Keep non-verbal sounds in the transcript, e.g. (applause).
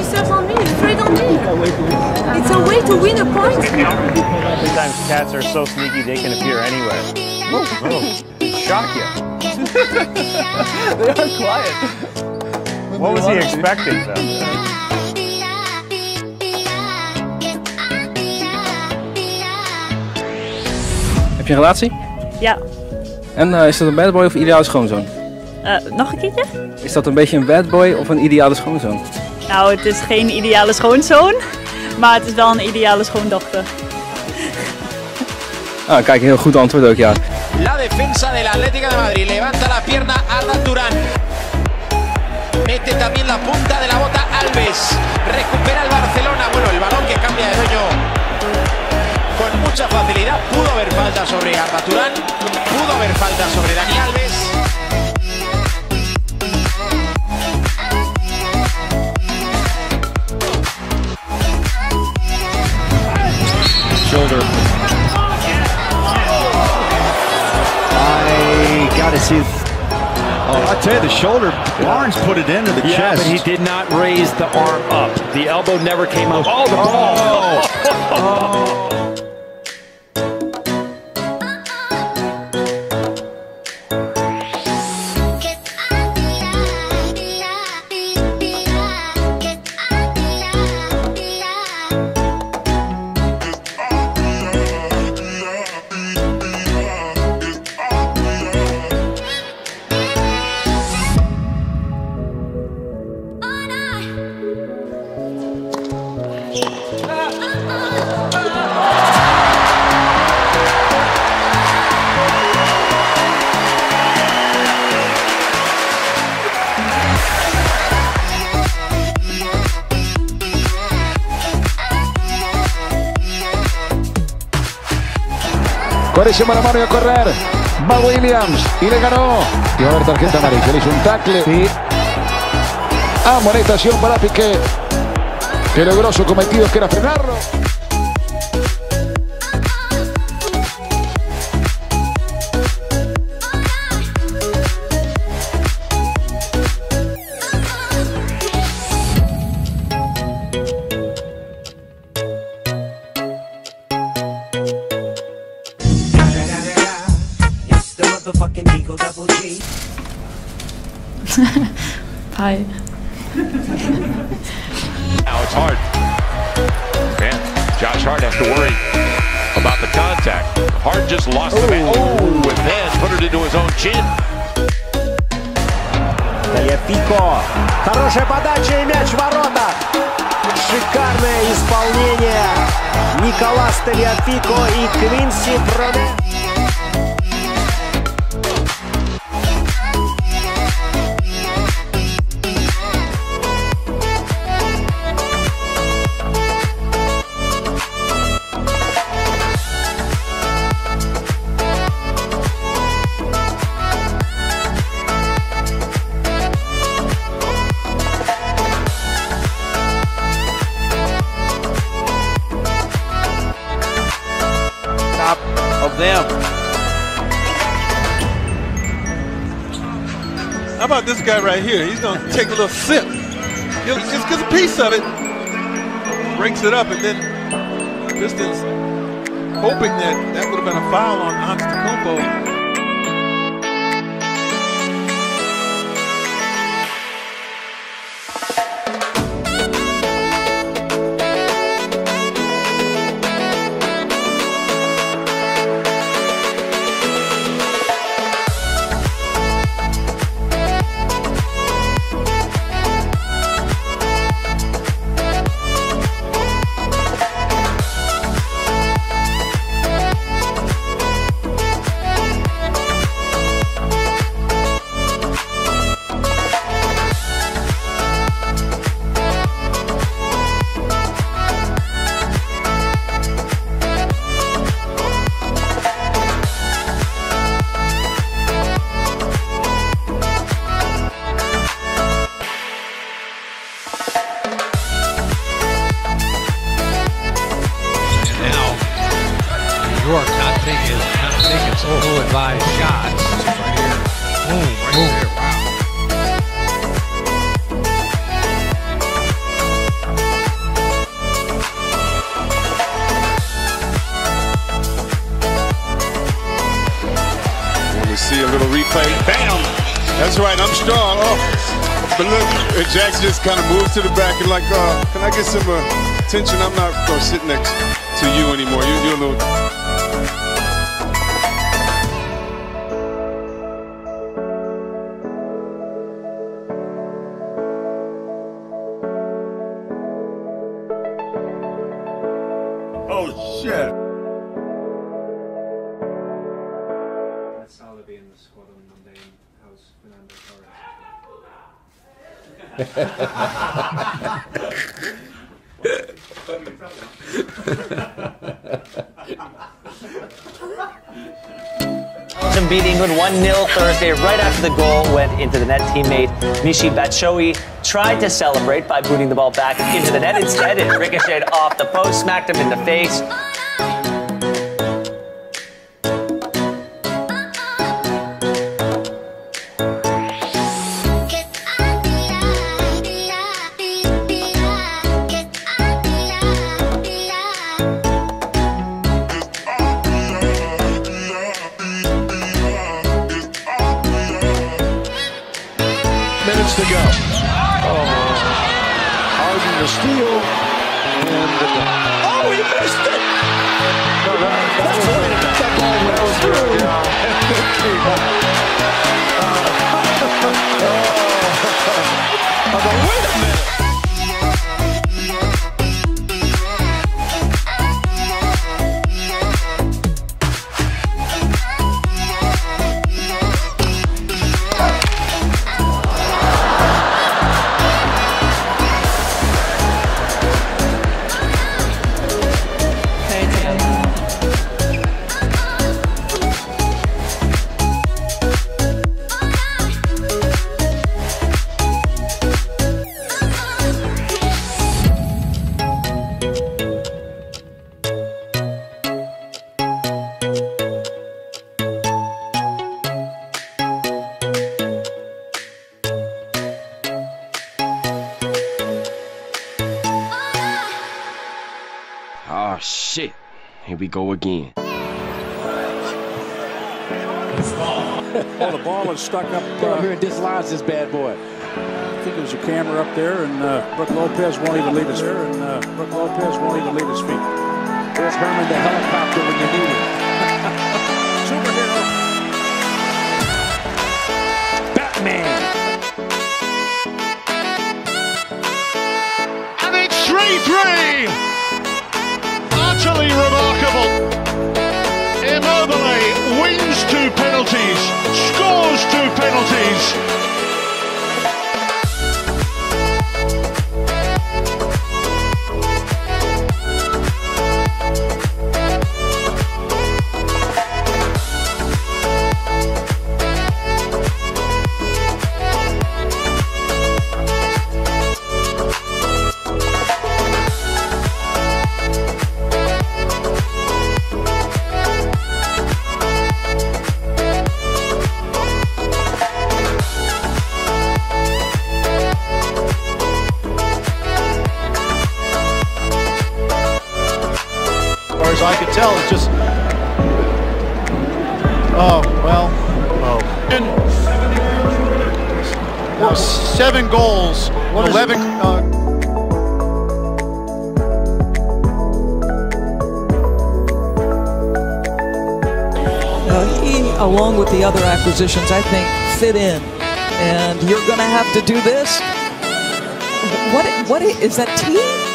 she serves on me, on me. It's a way to win a point. Sometimes cats are so sneaky they can appear anywhere. Whoa, whoa. Shock you. (laughs) they are quiet. What was he expecting though? Heb je een relatie? Ja. En eh, is dat een bad boy of ideale schoonzoon? Eh, nog een keertje? Is dat een beetje een bad boy of een ideale schoonzoon? Nou, het is geen ideale schoonzoon, maar het is wel een ideale schoondochter. Ah, kijk, heel goed antwoord ook, ja. La defensa de la Atlética de Madrid levanta la pierna Arda Turán. Mete también la punta de la bota Alves. Recupera el Barcelona. Bueno, el balón que cambia de dueño con mucha facilidad. Pudo haber falta sobre Arda Turán. Pudo haber falta sobre Dani Alves. Shoulder. I got to see. Oh, I tell you, the shoulder. Barnes put it into the Yeah, chest. but he did not raise the arm up. The elbow never came up. Oh, the ball! Oh. (laughs) Corre mano a mano y a correr. Va Williams y le ganó. Y va a haber tarjeta amarilla. Le hizo un tackle. Sí. Amonestación para Piqué. Que logró su cometido que era frenarlo. Hi. Now it's Hart. Man, Josh Hart has to worry about the contact. Hart just lost the man. Oh, and then put it into his own chin. Талиафико. Хорошая подача и мяч в воротах. Шикарное исполнение. Николас Талиафико и Квинси Проме. Of them. How about this guy right here? He's going to take a little sip. He'll just get a piece of it, breaks it up, and then Pistons hoping that that would have been a foul on Antetokounmpo. Not not some oh. advised shots. Right here. Boom, right Boom. there. Wow. We see a little replay. Bam! That's right, I'm strong. Oh. But look, uh, Jackson just kind of moves to the back and like, uh, can I get some uh, attention? I'm not going to sit next to you anymore. You, you're a little beat England 1-0 Thursday. Right after the goal went into the net, teammate Michy Batshuayi tried to celebrate by booting the ball back into the net. Instead, it ricocheted off the post, smacked him in the face. To go. Oh. Harden the steal. And the Oh, he missed it! No, that, that was, that ball went through. oh, but wait a minute. Here we go again. oh, the ball is stuck up. Go Uh, here and dislodge this bad boy. I think there's a camera up there, and uh, Brook Lopez won't even leave his there, and uh, Brook Lopez won't even leave his feet. There's Herman the helicopter when you need him. (laughs) Superhero. Batman. And it's 3-3! Utterly penalties, scores two penalties. Now seven goals, 11. Uh, Uh, he, along with the other acquisitions, I think fit in. And you're going to have to do this. What? What is that? Team?